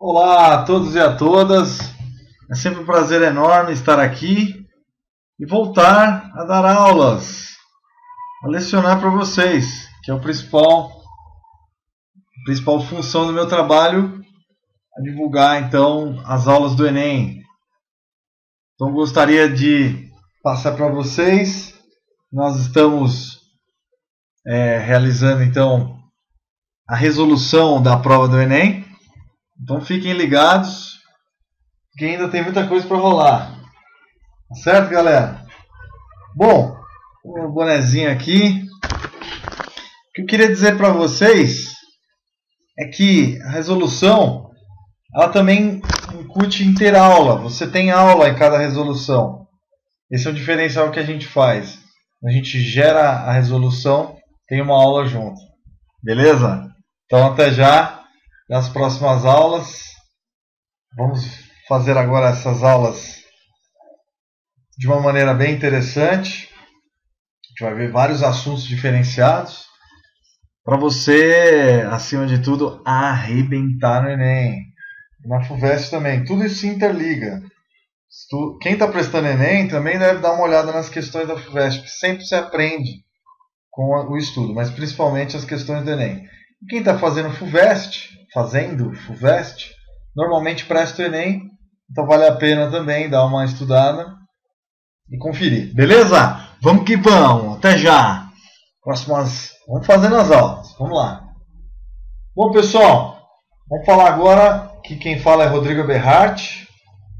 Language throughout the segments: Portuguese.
Olá a todos e a todas. É sempre um prazer enorme estar aqui e voltar a dar aulas, a lecionar para vocês, que é o principal, a principal função do meu trabalho, a divulgar então as aulas do Enem. Então gostaria de passar para vocês. Nós estamos é, realizando então a resolução da prova do Enem. Então fiquem ligados, que ainda tem muita coisa para rolar. Tá certo, galera? Bom, o bonezinho aqui. O que eu queria dizer para vocês é que a resolução ela também incute interaula. Você tem aula em cada resolução. Esse é o diferencial que a gente faz. A gente gera a resolução, tem uma aula junto. Beleza? Então até já nas próximas aulas. Vamos fazer agora essas aulas de uma maneira bem interessante. A gente vai ver vários assuntos diferenciados para você, acima de tudo, arrebentar no Enem. Na FUVEST também. Tudo isso se interliga. Quem está prestando Enem também deve dar uma olhada nas questões da FUVEST, que sempre se aprende com o estudo, mas principalmente as questões do Enem. E quem está fazendo FUVEST fazendo FUVEST, normalmente presta o Enem, então vale a pena também dar uma estudada e conferir. Beleza? Vamos que vamos, até já! Próximas. Vamos fazendo as aulas, vamos lá. Bom, pessoal, vamos falar agora que quem fala é Rodrigo Berrart,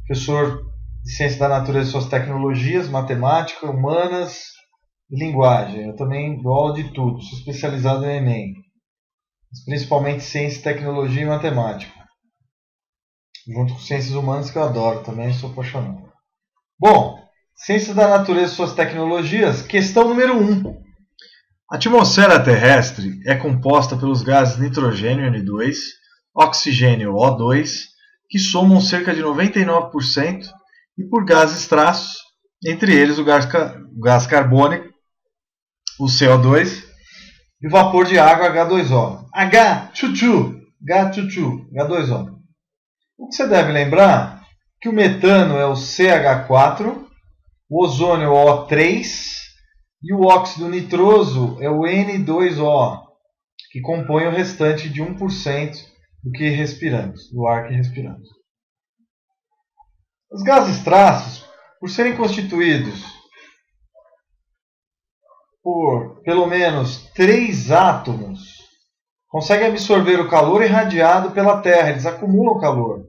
professor de Ciência da Natureza e Suas Tecnologias, Matemática, Humanas e Linguagem. Eu também dou aula de tudo, sou especializado em Enem principalmente ciência, tecnologia e matemática. Junto com ciências humanas que eu adoro também, sou apaixonado. Bom, ciências da natureza e suas tecnologias, questão número 1. Um. A atmosfera terrestre é composta pelos gases nitrogênio N2, oxigênio O2, que somam cerca de 99%, e por gases traços, entre eles o gás, o gás carbônico, o CO2, e vapor de água H2O. H, chuchu, H, chuchu, H2O. O que você deve lembrar? Que o metano é o CH4, o ozônio é o O3 e o óxido nitroso é o N2O, que compõe o restante de 1% do que respiramos, do ar que respiramos. Os gases traços, por serem constituídos por pelo menos três átomos conseguem absorver o calor irradiado pela Terra, eles acumulam calor,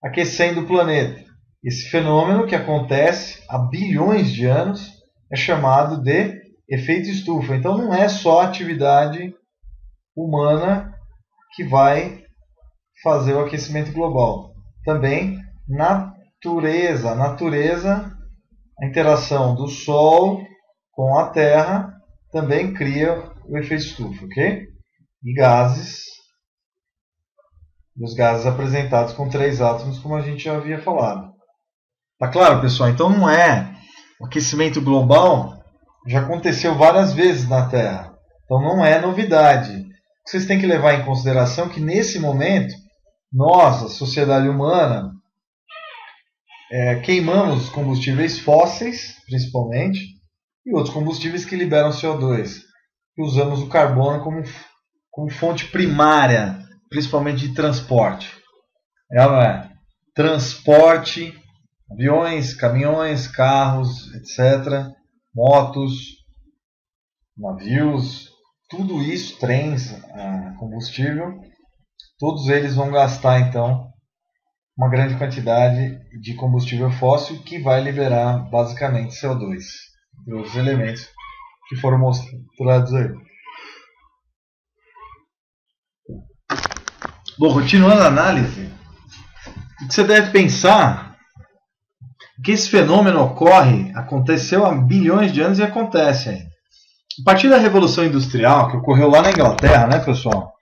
aquecendo o planeta. Esse fenômeno, que acontece há bilhões de anos, é chamado de efeito estufa. Então não é só a atividade humana que vai fazer o aquecimento global. Também natureza, natureza, a interação do Sol com a Terra também cria o efeito estufa, ok? e gases, os gases apresentados com três átomos, como a gente já havia falado. Tá claro, pessoal? Então não é o aquecimento global já aconteceu várias vezes na Terra. Então não é novidade. Vocês têm que levar em consideração que nesse momento nós, a sociedade humana, é, queimamos combustíveis fósseis, principalmente, e outros combustíveis que liberam CO2. E usamos o carbono como como fonte primária, principalmente de transporte. É ou não é? Transporte, aviões, caminhões, carros, etc., motos, navios, tudo isso, trens, ah, combustível, todos eles vão gastar então uma grande quantidade de combustível fóssil que vai liberar basicamente CO2 e outros elementos que foram mostrados aí. Bom, continuando a análise, o que você deve pensar é que esse fenômeno ocorre, aconteceu há bilhões de anos e acontece. A partir da Revolução Industrial, que ocorreu lá na Inglaterra, né, pessoal?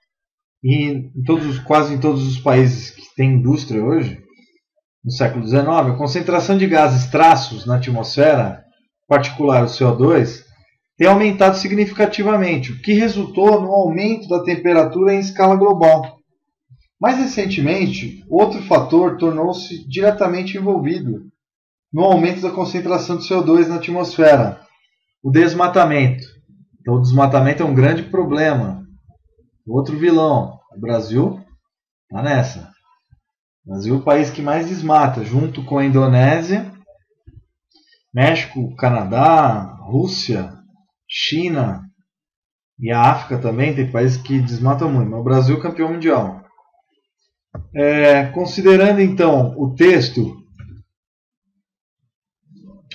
E em todos, quase em todos os países que têm indústria hoje, no século XIX, a concentração de gases traços na atmosfera, particular o CO2, tem aumentado significativamente, o que resultou no aumento da temperatura em escala global Mais recentemente, outro fator tornou-se diretamente envolvido no aumento da concentração de CO2 na atmosfera: o desmatamento. Então, o desmatamento é um grande problema. Outro vilão. O Brasil está nessa. O Brasil é o país que mais desmata, junto com a Indonésia, México, Canadá, Rússia, China e a África também. Tem países que desmatam muito, mas o Brasil é campeão mundial. É, considerando então o texto,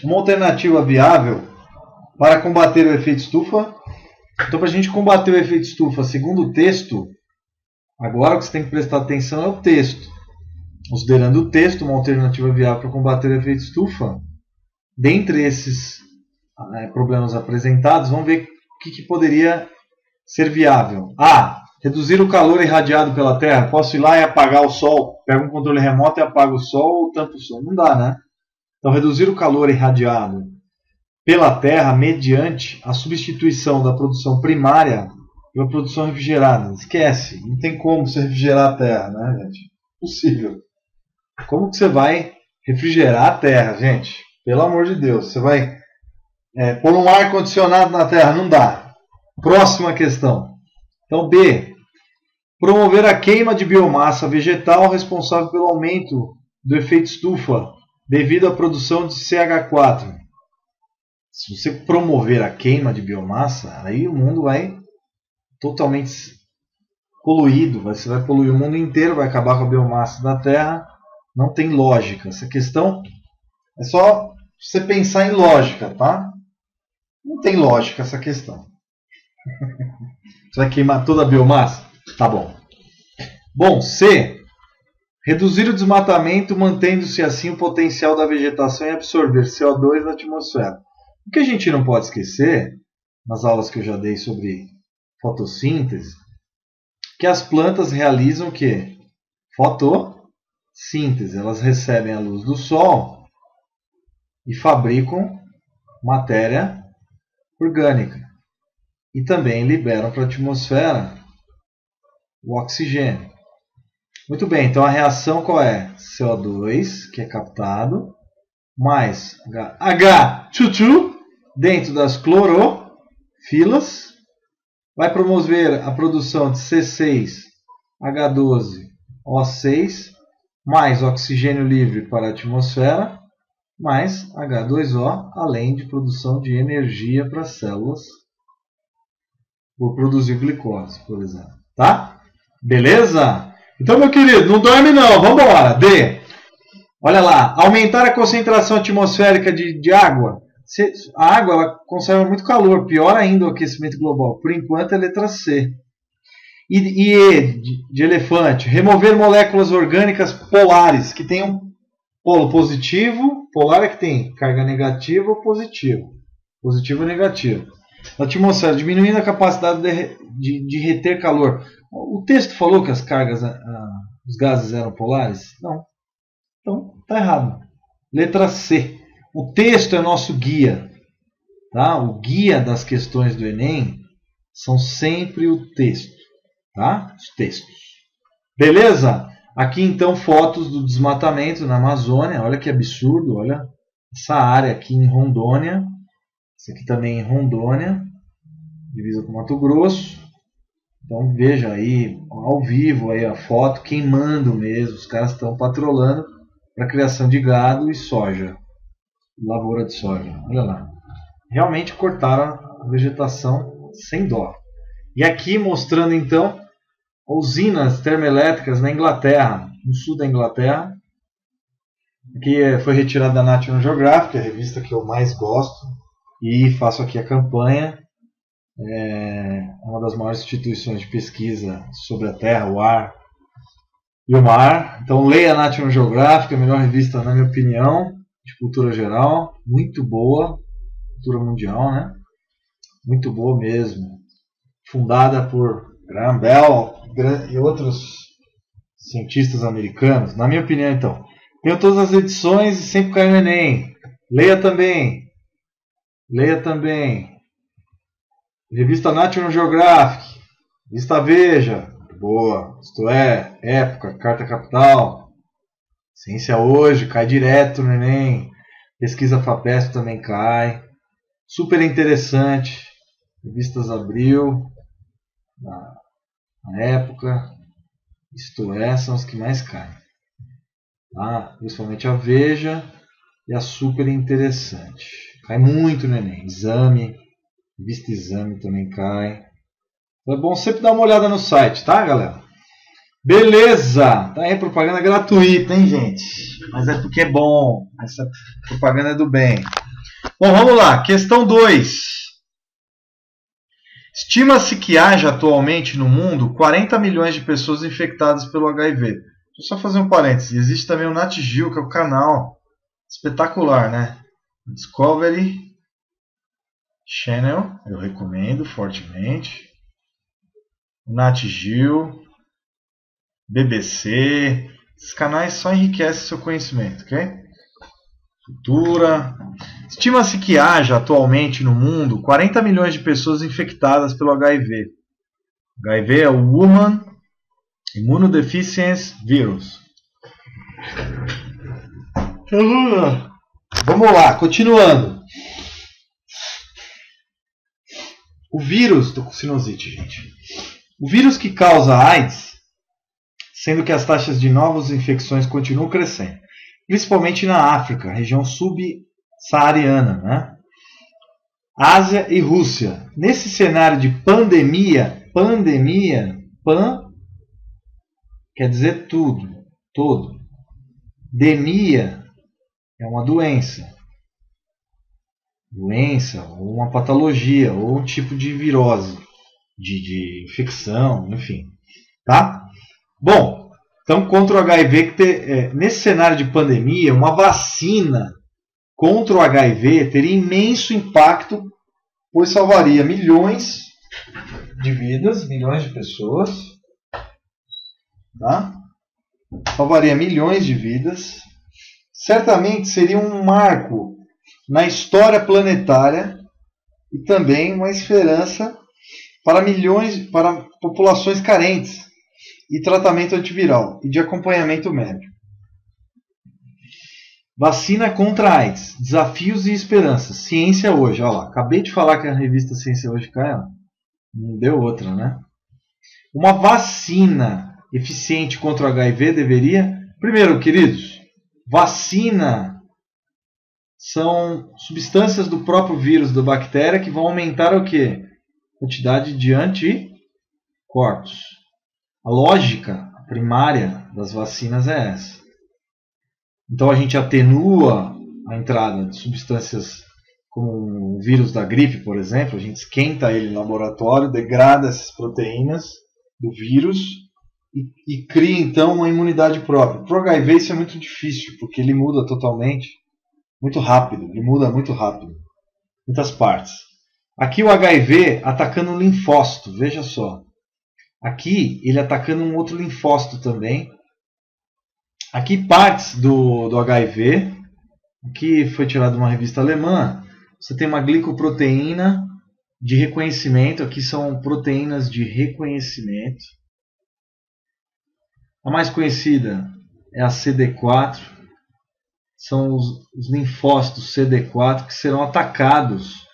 uma alternativa viável para combater o efeito estufa. Então, para a gente combater o efeito estufa, segundo o texto, agora o que você tem que prestar atenção é o texto. Considerando o texto, uma alternativa viável para combater o efeito estufa, dentre esses é, problemas apresentados, vamos ver o que, que poderia ser viável. A. Reduzir o calor irradiado pela Terra. Posso ir lá e apagar o Sol? Pego um controle remoto e apago o Sol ou tampo o Sol? Não dá, né? Então, reduzir o calor irradiado pela Terra mediante a substituição da produção primária pela produção refrigerada. Esquece, não tem como você refrigerar a Terra, né, gente? Possível. Como que você vai refrigerar a Terra, gente? Pelo amor de Deus, você vai é, pôr um ar condicionado na Terra? Não dá. Próxima questão. Então, B. Promover a queima de biomassa vegetal responsável pelo aumento do efeito estufa devido à produção de CH4. Se você promover a queima de biomassa, aí o mundo vai totalmente poluído, você vai poluir o mundo inteiro, vai acabar com a biomassa da Terra. Não tem lógica. Essa questão é só você pensar em lógica, tá? Não tem lógica essa questão. Você vai queimar toda a biomassa? Tá bom. Bom, C. Reduzir o desmatamento, mantendo-se assim o potencial da vegetação em absorver CO2 na atmosfera. O que a gente não pode esquecer, nas aulas que eu já dei sobre fotossíntese, que as plantas realizam o quê? Fotossíntese. Elas recebem a luz do sol e fabricam matéria orgânica. E também liberam para a atmosfera o oxigênio. Muito bem, então a reação qual é? CO2, que é captado, mais H2 dentro das clorofilas, vai promover a produção de C6H12O6, mais oxigênio livre para a atmosfera, mais H2O, além de produção de energia para as células, por produzir glicose, por exemplo. Tá? Beleza? Então, meu querido, não dorme não. Vamos embora. D. Olha lá. Aumentar a concentração atmosférica de, de água. A água ela conserva muito calor. Pior ainda o aquecimento global. Por enquanto é letra C. E E de, de elefante. Remover moléculas orgânicas polares que tenham polo positivo. Polar é que tem carga negativa ou positivo. Positivo ou negativo. Na atmosfera, diminuindo a capacidade de, de, de reter calor. O texto falou que as cargas, os gases eram polares? Não. Então, está errado. Letra C. O texto é nosso guia. Tá? O guia das questões do Enem são sempre o texto. Tá? Os textos. Beleza? Aqui então fotos do desmatamento na Amazônia. Olha que absurdo. Olha essa área aqui em Rondônia. Isso aqui também em Rondônia. Divisa com Mato Grosso. Então veja aí ao vivo aí a foto queimando mesmo. Os caras estão patrolando para criação de gado e soja, lavoura de soja. Olha lá, realmente cortaram a vegetação sem dó. E aqui mostrando então usinas termoelétricas na Inglaterra, no sul da Inglaterra, que foi retirada da National Geographic, a revista que eu mais gosto, e faço aqui a campanha é uma das maiores instituições de pesquisa sobre a Terra, o ar e o mar. Então leia a National Geographic, a melhor revista, na minha opinião, de cultura geral, muito boa, cultura mundial, né? Muito boa mesmo. Fundada por Graham Bell e outros cientistas americanos, na minha opinião, então. Tenho todas as edições e sempre cai no Enem. Leia também. Leia também. Revista National Geographic, Revista Veja, boa. Isto é, época, carta capital. Ciência hoje, cai direto no Enem. Pesquisa FAPESP também cai. Super interessante. Revistas Abril, na, na época. Isto é, são os que mais caem. Tá? Principalmente a Veja e a Super Interessante. Cai muito no Enem. Exame, revista Exame também cai. É bom sempre dar uma olhada no site, tá, galera? Beleza! Tá aí propaganda gratuita, hein, gente? Mas é porque é bom. Essa propaganda é do bem. Bom, vamos lá. Questão 2. Estima-se que haja atualmente no mundo 40 milhões de pessoas infectadas pelo HIV. Deixa eu só fazer um parênteses. Existe também o NatGeo, que é o canal espetacular, né? Discovery Channel, eu recomendo fortemente. NatGeo, BBC, esses canais só enriquecem seu conhecimento, ok? Futura. Estima-se que haja atualmente no mundo 40 milhões de pessoas infectadas pelo HIV. HIV é o Woman Immunodeficiency Virus. Vamos lá, continuando. O vírus, tô com sinusite, gente. O vírus que causa AIDS, sendo que as taxas de novas infecções continuam crescendo, principalmente na África, região subsaariana, né? Ásia e Rússia. Nesse cenário de pandemia, pandemia, pan quer dizer tudo, todo. Demia é uma doença. Doença, ou uma patologia, ou um tipo de virose de, de infecção, enfim. Tá? Bom, então contra o HIV, que ter, é, nesse cenário de pandemia, uma vacina contra o HIV teria imenso impacto, pois salvaria milhões de vidas, milhões de pessoas. Tá? Salvaria milhões de vidas. Certamente seria um marco na história planetária e também uma esperança para milhões, para populações carentes e tratamento antiviral e de acompanhamento médico. Vacina contra AIDS, desafios e esperanças. Ciência hoje, olha lá, acabei de falar que a revista Ciência hoje cai, ó. não deu outra, né? Uma vacina eficiente contra o HIV deveria, primeiro, queridos, vacina são substâncias do próprio vírus da bactéria que vão aumentar o que? quantidade de anticorpos. A lógica primária das vacinas é essa. Então a gente atenua a entrada de substâncias como o vírus da gripe, por exemplo, a gente esquenta ele no laboratório, degrada essas proteínas do vírus e, e cria então uma imunidade própria. Para o HIV isso é muito difícil, porque ele muda totalmente, muito rápido, ele muda muito rápido, muitas partes. Aqui o HIV atacando um linfócito, veja só. Aqui ele atacando um outro linfócito também. Aqui partes do, do HIV. Aqui foi tirado uma revista alemã. Você tem uma glicoproteína de reconhecimento. Aqui são proteínas de reconhecimento. A mais conhecida é a CD4. São os, os linfócitos CD4 que serão atacados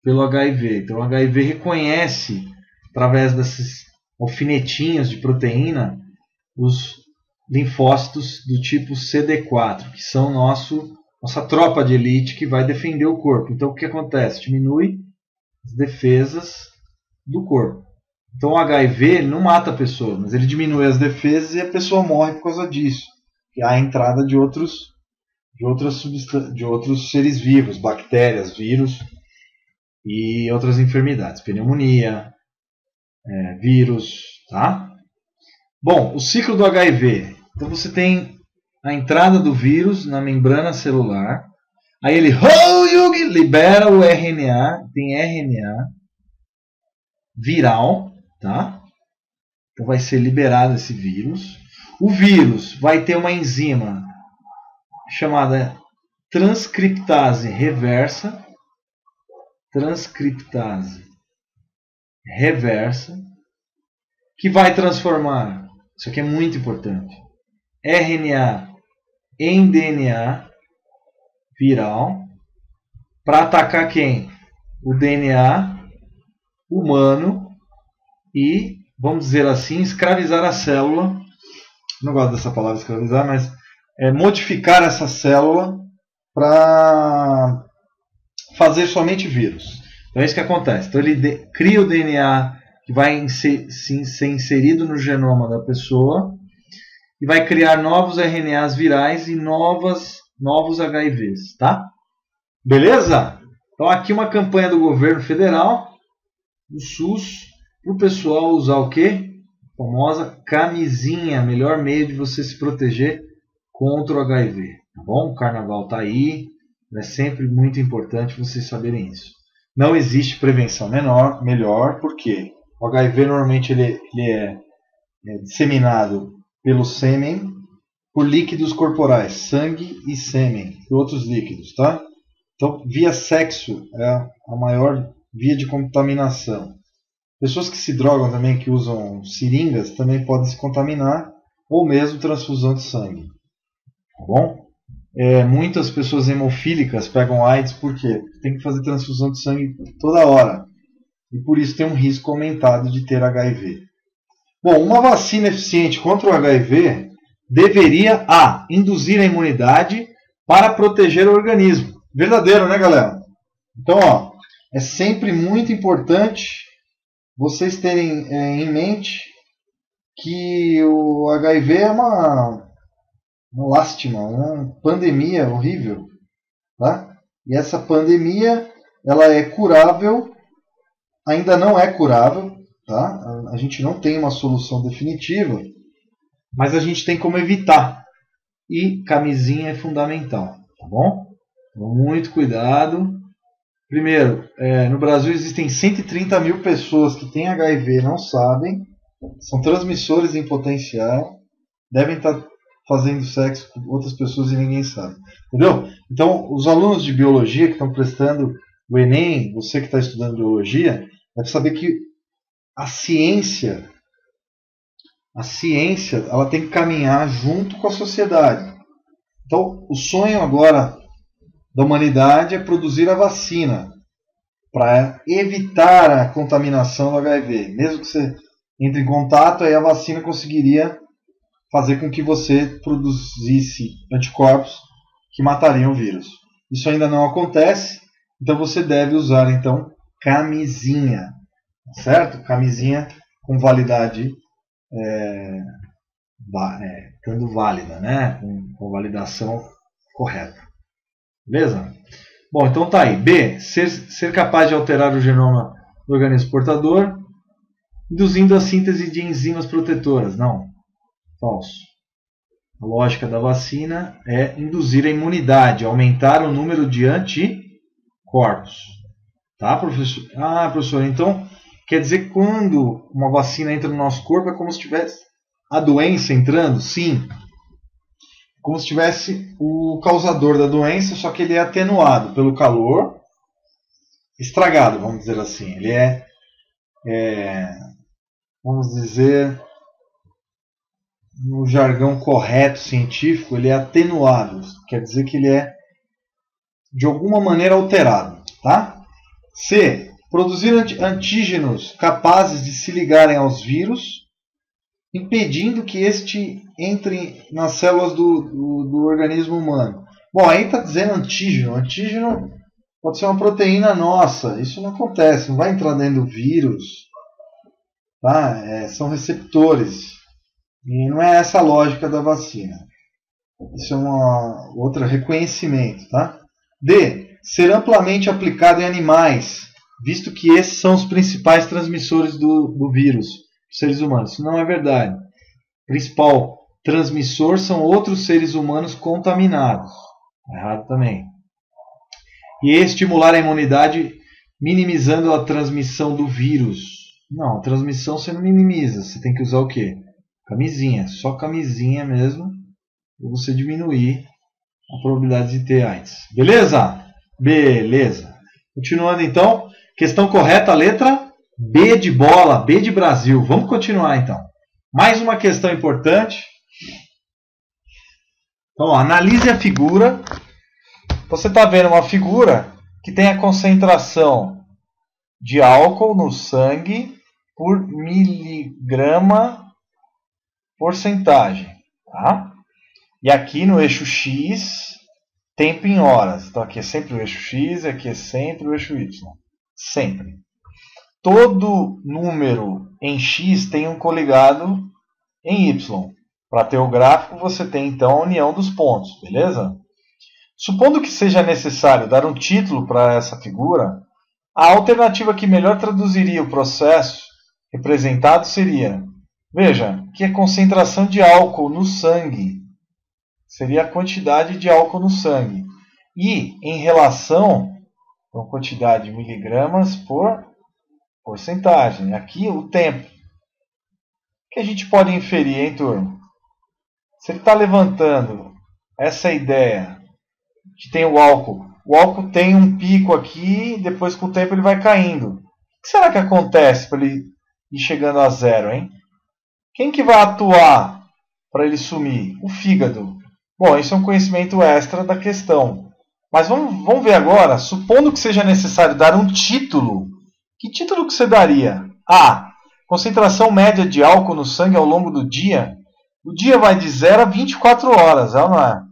pelo HIV. Então, o HIV reconhece, através desses alfinetinhos de proteína, os linfócitos do tipo CD4, que são nosso, nossa tropa de elite que vai defender o corpo. Então, o que acontece? Diminui as defesas do corpo. Então, o HIV não mata a pessoa, mas ele diminui as defesas e a pessoa morre por causa disso. Que há a entrada de outros, de, outras de outros seres vivos, bactérias, vírus, e outras enfermidades, pneumonia, é, vírus, tá? Bom, o ciclo do HIV. Então você tem a entrada do vírus na membrana celular, aí ele libera o RNA, tem RNA viral, tá? Então vai ser liberado esse vírus. O vírus vai ter uma enzima chamada transcriptase reversa, transcriptase reversa, que vai transformar, isso aqui é muito importante, RNA em DNA viral para atacar quem? O DNA humano e, vamos dizer assim, escravizar a célula. Não gosto dessa palavra escravizar, mas é, modificar essa célula para fazer somente vírus. Então é isso que acontece. Então ele cria o DNA que vai ser inserido no genoma da pessoa e vai criar novos RNAs virais e novas, novos HIVs, tá? Beleza? Então aqui uma campanha do governo federal, do SUS, para o pessoal usar o quê? A famosa camisinha, melhor meio de você se proteger contra o HIV. Tá bom? O carnaval está aí, é sempre muito importante vocês saberem isso. Não existe prevenção menor, melhor, porque o HIV normalmente ele, ele é, é disseminado pelo sêmen, por líquidos corporais, sangue e sêmen e outros líquidos, tá? Então, via sexo é a maior via de contaminação. Pessoas que se drogam também, que usam seringas, também podem se contaminar, ou mesmo transfusão de sangue. Tá bom? É, muitas pessoas hemofílicas pegam AIDS porque tem que fazer transfusão de sangue toda hora. E por isso tem um risco aumentado de ter HIV. Bom, uma vacina eficiente contra o HIV deveria A. induzir a imunidade para proteger o organismo. Verdadeiro, né, galera? Então, ó, é sempre muito importante vocês terem é, em mente que o HIV é uma uma lástima, uma pandemia horrível, tá? E essa pandemia, ela é curável, ainda não é curável, tá? A gente não tem uma solução definitiva, mas a gente tem como evitar. E camisinha é fundamental, tá bom? Então, muito cuidado. Primeiro, é, no Brasil existem 130 mil pessoas que têm HIV não sabem, são transmissores em potencial, devem estar fazendo sexo com outras pessoas e ninguém sabe. Entendeu? Então, os alunos de biologia que estão prestando o Enem, você que está estudando biologia, deve saber que a ciência, a ciência, ela tem que caminhar junto com a sociedade. Então, o sonho agora da humanidade é produzir a vacina para evitar a contaminação do HIV. Mesmo que você entre em contato, aí a vacina conseguiria fazer com que você produzisse anticorpos que matariam o vírus. Isso ainda não acontece, então você deve usar então camisinha, certo? Camisinha com validade é, é, estando válida, né? Com, com validação correta. Beleza? Bom, então tá aí. B. Ser, ser capaz de alterar o genoma do organismo portador, induzindo a síntese de enzimas protetoras. Não, Falso. A lógica da vacina é induzir a imunidade, aumentar o número de anticorpos. Tá, professor? Ah, professor, então quer dizer que quando uma vacina entra no nosso corpo é como se tivesse a doença entrando? Sim. Como se tivesse o causador da doença, só que ele é atenuado pelo calor, estragado, vamos dizer assim. Ele é, é vamos dizer, no jargão correto científico, ele é atenuado, quer dizer que ele é de alguma maneira alterado, tá? C. Produzir antígenos capazes de se ligarem aos vírus, impedindo que este entre nas células do, do, do organismo humano. Bom, aí está dizendo antígeno. Antígeno pode ser uma proteína nossa. Isso não acontece, não vai entrar dentro do vírus. Tá? É, são receptores. E não é essa a lógica da vacina. Isso é uma outra reconhecimento, tá? D. Ser amplamente aplicado em animais, visto que esses são os principais transmissores do, do vírus, seres humanos. Isso não é verdade. O principal transmissor são outros seres humanos contaminados. Errado também. E estimular a imunidade minimizando a transmissão do vírus. Não, a transmissão você não minimiza. Você tem que usar o quê? Camisinha, só camisinha mesmo, para você diminuir a probabilidade de ter AIDS. Beleza? Beleza. Continuando então, questão correta, letra B de bola, B de Brasil. Vamos continuar então. Mais uma questão importante. Então, ó, analise a figura. Você está vendo uma figura que tem a concentração de álcool no sangue por miligrama porcentagem. Tá? E aqui no eixo X, tempo em horas. Então aqui é sempre o eixo X aqui é sempre o eixo Y. Sempre. Todo número em X tem um coligado em Y. Para ter o gráfico, você tem então a união dos pontos, beleza? Supondo que seja necessário dar um título para essa figura, a alternativa que melhor traduziria o processo representado seria: veja, que a concentração de álcool no sangue seria a quantidade de álcool no sangue. E em relação a quantidade de miligramas por porcentagem. Aqui o tempo. O que a gente pode inferir, hein, turma? Se ele está levantando essa ideia de tem o álcool, o álcool tem um pico aqui, depois com o tempo ele vai caindo. O que será que acontece para ele ir chegando a zero, hein? Quem que vai atuar para ele sumir? O fígado. Bom, isso é um conhecimento extra da questão. Mas vamos, vamos ver agora, supondo que seja necessário dar um título, que título que você daria? A. Concentração média de álcool no sangue ao longo do dia. O dia vai de 0 a 24 horas, é ou não é?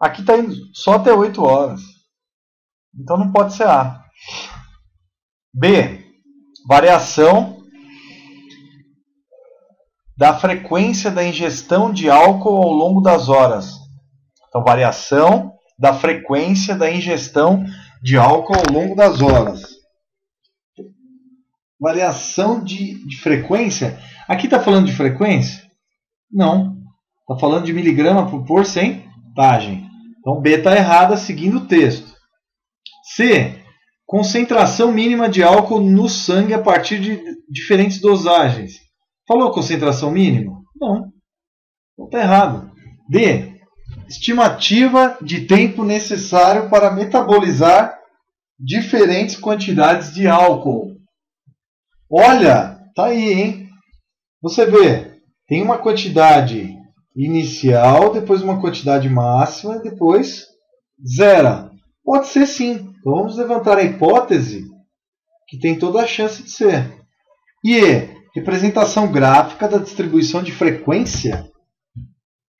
Aqui está indo só até 8 horas. Então não pode ser A. B. Variação da frequência da ingestão de álcool ao longo das horas. Então, variação da frequência da ingestão de álcool ao longo das horas. Variação de, de frequência. Aqui está falando de frequência? Não. Está falando de miligrama por porcentagem. Então B está errada seguindo o texto. C. Concentração mínima de álcool no sangue a partir de diferentes dosagens. Falou concentração mínima? Não. Então está errado. D estimativa de tempo necessário para metabolizar diferentes quantidades de álcool. Olha, tá aí, hein? Você vê, tem uma quantidade inicial, depois uma quantidade máxima, depois zero. Pode ser sim. Então vamos levantar a hipótese que tem toda a chance de ser. E representação gráfica da distribuição de frequência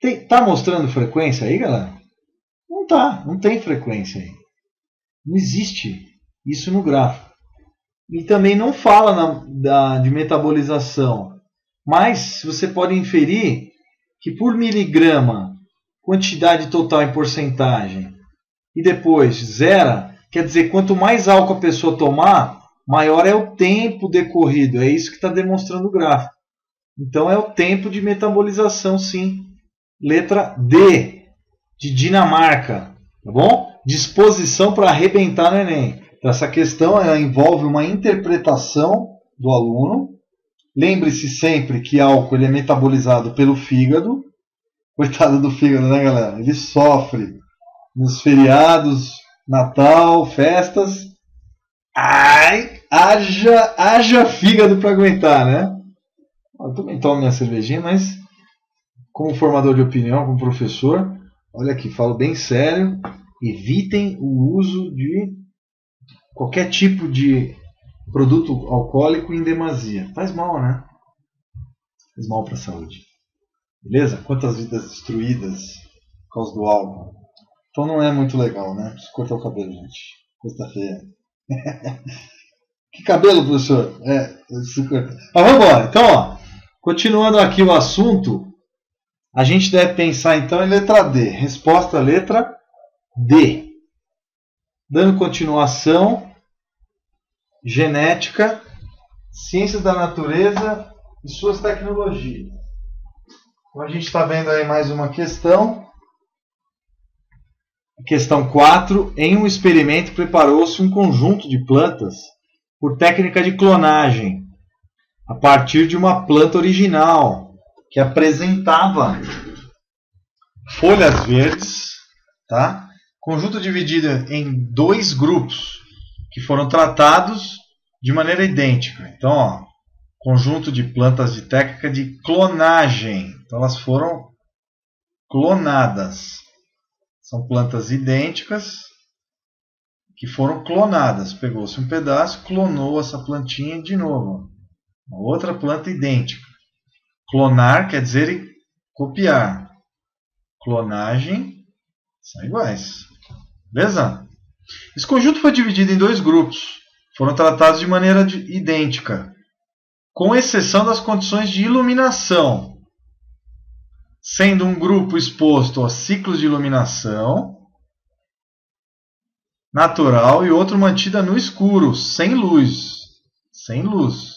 tem, tá mostrando frequência aí, galera? Não tá, não tem frequência aí. Não existe isso no gráfico. E também não fala na, da, de metabolização. Mas você pode inferir que por miligrama, quantidade total em porcentagem, e depois zero, quer dizer, quanto mais álcool a pessoa tomar, maior é o tempo decorrido. É isso que está demonstrando o gráfico. Então é o tempo de metabolização, sim. Letra D, de Dinamarca. Tá bom? Disposição para arrebentar no Enem. Então, essa questão envolve uma interpretação do aluno. Lembre-se sempre que álcool ele é metabolizado pelo fígado. Coitado do fígado, né, galera? Ele sofre nos feriados, Natal, festas. Ai, haja, haja fígado para aguentar, né? Eu também tomo minha cervejinha, mas como formador de opinião, como professor, olha aqui, falo bem sério, evitem o uso de qualquer tipo de produto alcoólico em demasia. Faz mal, né? Faz mal para a saúde. Beleza? Quantas vidas destruídas por causa do álcool. Então não é muito legal, né? Preciso cortar o cabelo, gente. Coisa feia. que cabelo, professor? É, Mas vamos embora. Então, ó, continuando aqui o assunto, a gente deve pensar então em letra D. Resposta letra D. Dando continuação, genética, ciências da natureza e suas tecnologias. Então a gente está vendo aí mais uma questão. Questão 4. Em um experimento preparou-se um conjunto de plantas por técnica de clonagem, a partir de uma planta original, que apresentava folhas verdes, tá? Conjunto dividido em dois grupos que foram tratados de maneira idêntica. Então, ó, conjunto de plantas de técnica de clonagem. Então, elas foram clonadas. São plantas idênticas que foram clonadas. Pegou-se um pedaço, clonou essa plantinha de novo. Uma outra planta idêntica. Clonar quer dizer copiar. Clonagem são iguais. Beleza? Esse conjunto foi dividido em dois grupos. Foram tratados de maneira idêntica, com exceção das condições de iluminação, sendo um grupo exposto a ciclos de iluminação natural e outro mantida no escuro, sem luz. Sem luz.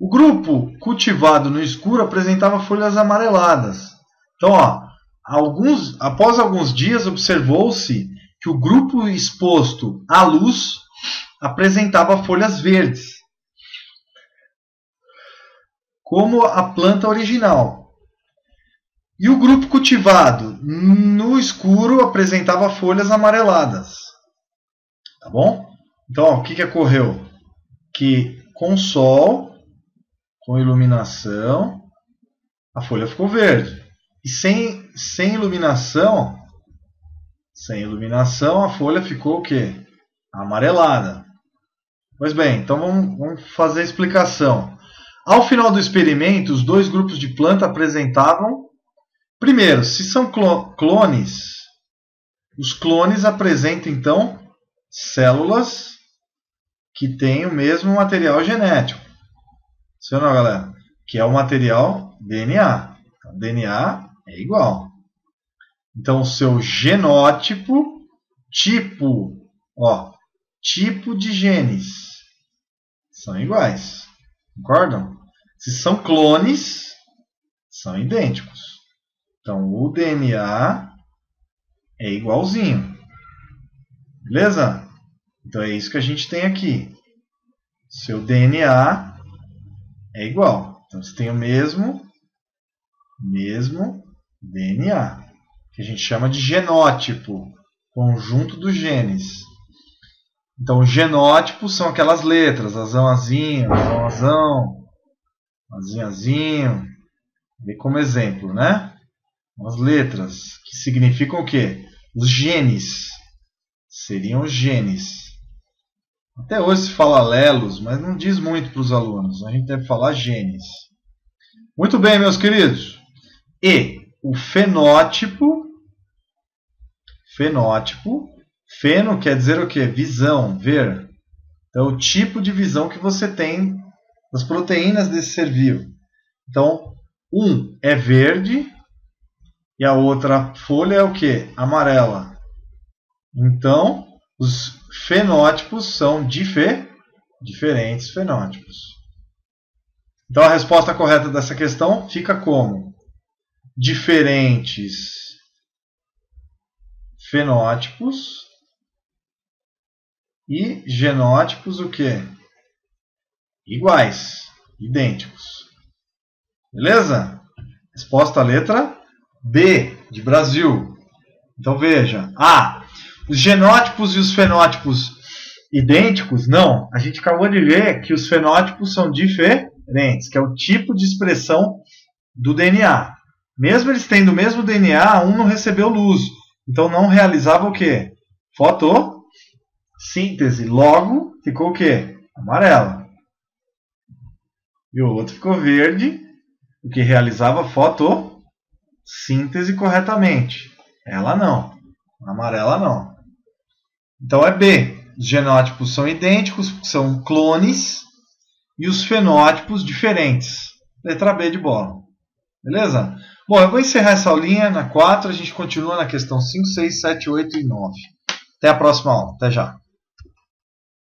O grupo cultivado no escuro apresentava folhas amareladas. Então, ó, alguns, após alguns dias, observou-se que o grupo exposto à luz apresentava folhas verdes, como a planta original. E o grupo cultivado no escuro apresentava folhas amareladas. Tá bom? Então, ó, o que, que ocorreu? Que com sol, com iluminação, a folha ficou verde. E sem, sem iluminação, sem iluminação, a folha ficou o quê? Amarelada. Pois bem, então vamos, vamos fazer a explicação. Ao final do experimento, os dois grupos de planta apresentavam Primeiro, se são clones, os clones apresentam então células que têm o mesmo material genético. Sim ou não, galera? Que é o material DNA. Então, DNA é igual. Então, seu genótipo, tipo, ó, tipo de genes são iguais. Concordam? Se são clones, são idênticos. Então, o DNA é igualzinho. Beleza? Então, é isso que a gente tem aqui. Seu DNA é igual. Então, você tem o mesmo, mesmo DNA, que a gente chama de genótipo, conjunto dos genes. Então, os genótipos são aquelas letras, azão, azinho, azão, azão, azinho, azinho, como exemplo, né? as letras, que significam o quê? Os genes. Seriam os genes. Até hoje se fala lelos, mas não diz muito para os alunos. A gente deve falar genes. Muito bem, meus queridos. E o fenótipo. Fenótipo. Feno quer dizer o quê? Visão, ver. Então, o tipo de visão que você tem das proteínas desse ser vivo. Então, um é verde, e a outra folha é o que? Amarela. Então, os fenótipos são dife diferentes fenótipos. Então, a resposta correta dessa questão fica como? Diferentes fenótipos e genótipos o que? Iguais, idênticos. Beleza? Resposta letra B, de Brasil. Então veja. A. Os genótipos e os fenótipos idênticos? Não. A gente acabou de ver que os fenótipos são diferentes, que é o tipo de expressão do DNA. Mesmo eles tendo o mesmo DNA, um não recebeu luz. Então não realizava o quê? Fotossíntese. Logo, ficou o quê? Amarelo. E o outro ficou verde, o que realizava foto síntese corretamente. Ela não. Amarela não. Então é B. Os genótipos são idênticos, são clones, e os fenótipos diferentes. Letra B de bola. Beleza? Bom, eu vou encerrar essa aulinha na 4, a gente continua na questão 5, 6, 7, 8 e 9. Até a próxima aula. Até já.